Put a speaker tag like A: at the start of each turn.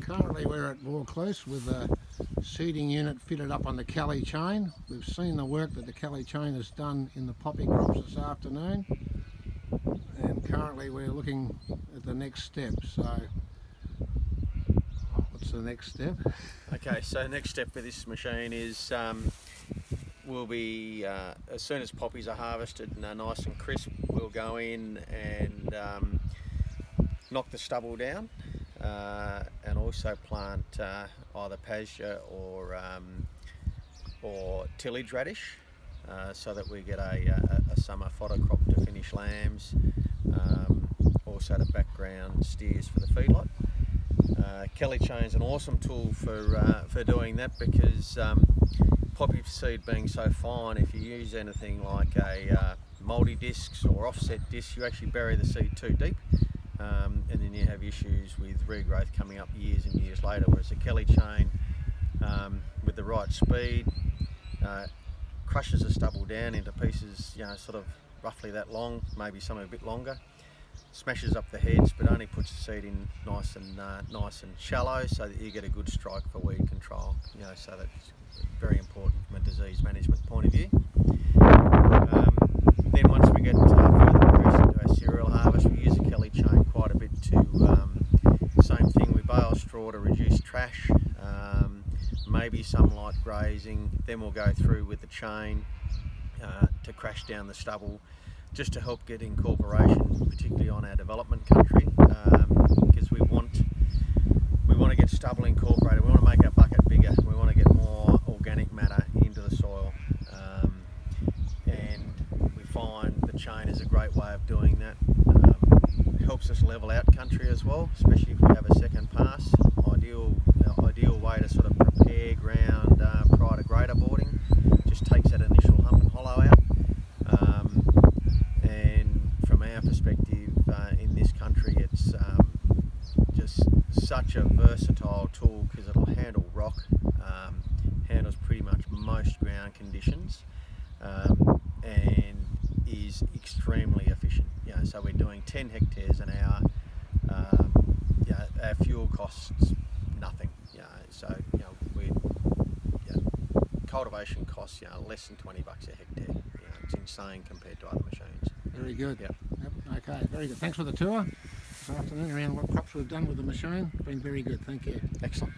A: currently we're at Vaucluse with a seeding unit fitted up on the Kelly chain. We've seen the work that the Kelly chain has done in the poppy crops this afternoon and currently we're looking at the next step. So what's the next step?
B: Okay, so next step for this machine is um, we'll be, uh, as soon as poppies are harvested and are nice and crisp, we'll go in and um, knock the stubble down uh, and also plant uh, either pasture or um, or tillage radish uh, so that we get a, a, a, summer fodder crop to finish lambs, um, also the background steers for the feedlot. Uh, Kelly chain is an awesome tool for uh, for doing that because um, poppy seed being so fine, if you use anything like a uh, multi discs or offset discs, you actually bury the seed too deep um, and then you have issues with regrowth coming up years and years later. Whereas a Kelly chain, um, with the right speed, uh, crushes the stubble down into pieces, you know, sort of roughly that long, maybe some a bit longer. Smashes up the heads, but only puts the seed in nice and uh, nice and shallow, so that you get a good strike for weed control. You know, so that's very important from a disease management point of view. Um, then once we get uh, further progress into our cereal harvest, we use a Kelly chain quite a bit to, um, same thing, we bale straw to reduce trash, um, maybe some light grazing, then we'll go through with the chain uh, to crash down the stubble just to help get incorporation, particularly on our development country, because um, we want we want to get stubble incorporated. We want to make our bucket bigger. We want to get more organic matter into the soil, um, and we find the chain is a great way of doing that. Helps us level out country as well, especially if we have a second pass. Ideal, uh, ideal way to sort of prepare ground uh, prior to grader boarding. Just takes that initial hump and hollow out. Um, and from our perspective uh, in this country, it's um, just such a versatile tool because it'll handle rock, um, handles pretty much most ground conditions, um, and is extremely so we're doing 10 hectares an hour. Um, you know, our fuel costs nothing. You know, so you know, we cultivation costs you know less than 20 bucks a hectare. You know, it's insane compared to other machines.
A: Very good.
B: Yep.
A: yep. Okay, very good. Thanks for the tour this afternoon around what crops we've done with the machine. Been very good. Thank you.
B: Excellent.